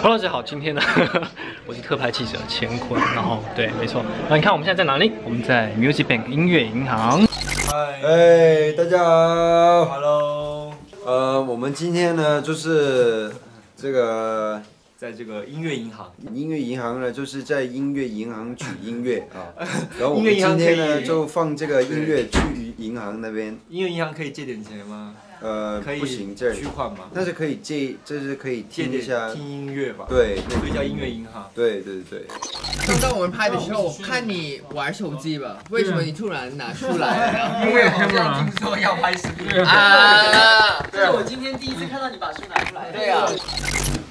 Hello，大家好，今天呢，我是特派记者乾坤，然后对，没错，那你看我们现在在哪里？我们在 Music Bank 音乐银行。嗨哎，大家好。Hello，呃，我们今天呢，就是这个在这个音乐银行，音乐银行呢，就是在音乐银行取音乐啊。然后我们今天呢，就放这个音乐去银行那边。音乐银行可以借点钱吗？呃，可以不行，取款吗？但是可以借，就是可以听一下。听音乐吧。，对，所以叫音乐银行。对对对。刚刚我们拍的时候，我看你玩手机吧？为什么你突然拿出来？因为好像听说要拍视频啊！这是我今天第一次看到你把书拿出来。对啊，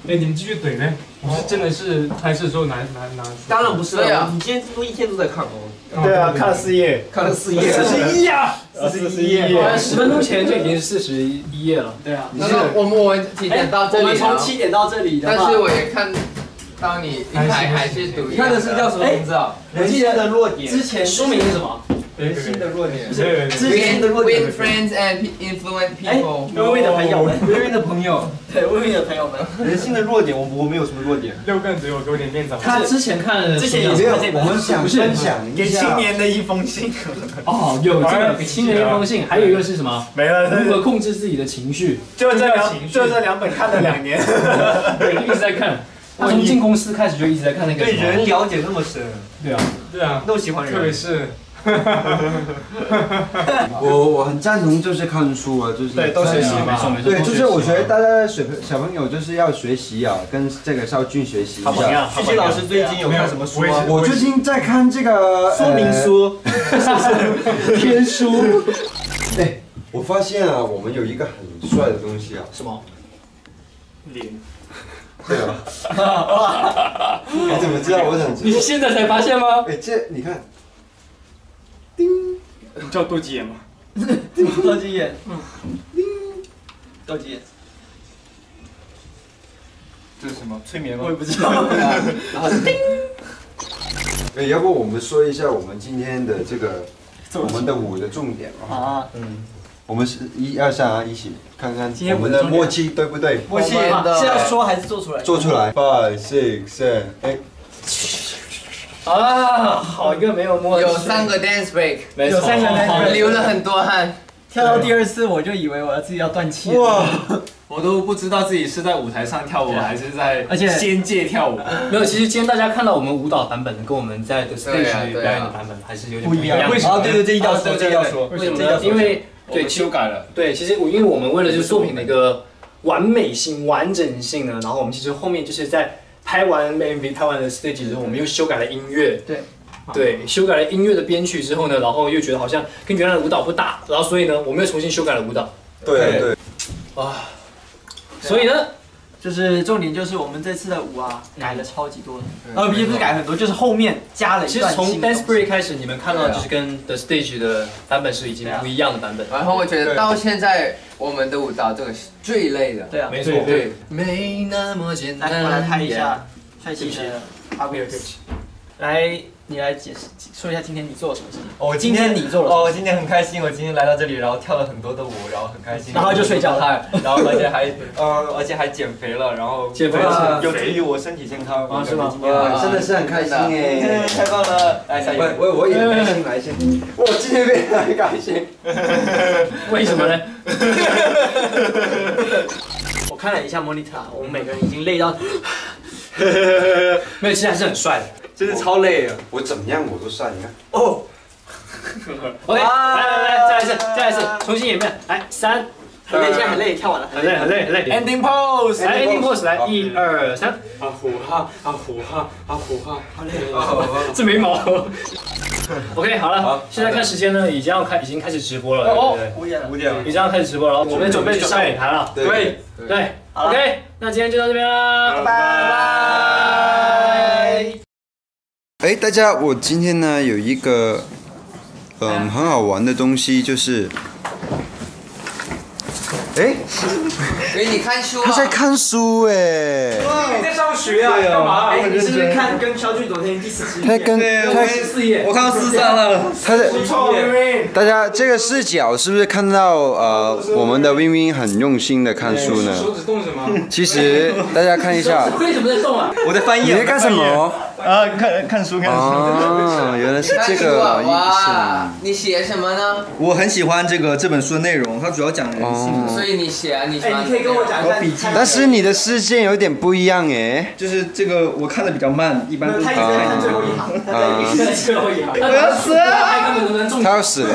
哎，你们继续怼呗？我是真的是拍摄的时候拿拿拿。当然不是对啊了，你今天都一天都在看哦。对啊，看了四页，看了四页，四十一呀，四十一页。十分钟前就已经是四十一页了。对啊。那个我们我们几点到这里我们？从七点到这里，但是我也看到你一还还是读你看的是叫什么名字啊？人性的弱点。之前书名是什么？人性的弱点。对对对。之前的弱点 win。friends and influence 哎，people。微微的朋友们，微微的朋友，对微微的朋友们，人性的弱点，我我没有什么弱点。六更只有给我点面子。他之前看了，之前也没有是看这，本我们想分享一下。的一封信。哦，有这个给亲人一封信，还有一个是什么？没了，如何控制自己的情绪？就这两就这两本看了两年。对，一直在看。他从进公司开始就一直在看那个对人了解那么深，对啊，对啊，那么喜欢人特别。是 我我很赞同，就是看书啊，就是对都学习没错没错。对，就是我觉得大家小朋小朋友就是要学习啊，跟这个少俊学习一下。旭旭老师最近有看什么书吗？我最近在看这个说明呃书。天书。哎，我发现啊，我们有一个很帅的东西啊。什么？脸。对啊。你怎么知道？我想知道。你现在才发现吗？哎，这你看，你叫多吉眼吗？斗鸡眼，斗鸡眼，这是什么？催眠吗我也？不知道。然后叮，哎，要不我们说一下我们今天的这个我们的舞的重点吧啊？嗯，我们是一二三啊，一起看看今天我们的默契对不对？默契是要说还是做出来？做出来。Five, six, seven, eight。啊，好一个没有默契。有三个 dance break，没错，有三个 dance break 流了很多汗。跳到第二次我就以为我要自己要断气了。哇！我都不知道自己是在舞台上跳舞，还是在而且仙界跳舞。没有，其实今天大家看到我们舞蹈版本跟我们在对啊表演的版本还是有点不一样。为什么？啊，对对，这一定要说，这一定要说。为什么呢？因为对对，修改了。对，其实我因为我们为了就是作品的一个完美性、完整性呢，然后我们其实后面就是在拍完 MV、拍完了 stage 之后，我们又修改了音乐。对。对，修改了音乐的编曲之后呢，然后又觉得好像跟原来的舞蹈不搭，然后所以呢，我们又重新修改了舞蹈。对对，啊所以呢，就是重点就是我们这次的舞啊，改了超级多的，呃，不是不是改很多，就是后面加了一其实从段新的 Dance Break 开始，你们看到就是跟 The Stage 的版本是已经不一样的版本。然后我觉得到现在我们的舞蹈这个是最累的。对啊，没错，对，没那么简单。来，我来拍一下帅气的阿贵。来，你来解释说一下今天你做了什么事情。哦，今天你做了什么哦，我今天很开心，我今天来到这里，然后跳了很多的舞，然后很开心。然后就睡觉了 然后而且还呃，而且还减肥了，然后减肥哇是有助于我身体健康。啊是吗今天哇，真的是很开心哎哎！太棒了！来下一位。我我我也很开心，来先，我今天非常开心。为什么呢？我看了一下 monitor，我们每个人已经累到，没有，其实还是很帅的。真的超累啊！我怎么样我都帅，你看。哦，OK，来来来，再来一次，再来一次，重新演一遍。来，三，很累，现在很累，跳完了，很累很累很累。Ending pose，来，ending pose，来，一二三，啊呼哈啊呼哈啊呼哈，好累 这眉毛。OK，好了，现在看时间呢，已经要开，已经开始直播了，对不对？五点了五。点了已。经要开始直播了，我们准备去上舞台了。对对，，OK，那今天就到这边啦，拜拜。哎，大家，我今天呢有一个嗯很好玩的东西，就是哎，给你看书啊。他在看书哎，你在上学啊？干嘛？哎，你是不是看跟肖俊昨天第四期？他跟他四页，我看到四张了。他在大家这个视角是不是看到呃我们的 Win Win 很用心的看书呢？手指动什么？其实大家看一下，为什么在动啊？我在翻译。你在干什么？啊，看看书，看书。哦，原来是这个意哇思。，你写什么呢？我很喜欢这个这本书的内容，它主要讲人性。哦，所以你写啊，你喜哎，你可以跟我讲一下笔记但是你的视线有点不一样哎。就是这个我看的比较慢，一般都是看最后一行，他在在最后一行，我要死他要死了。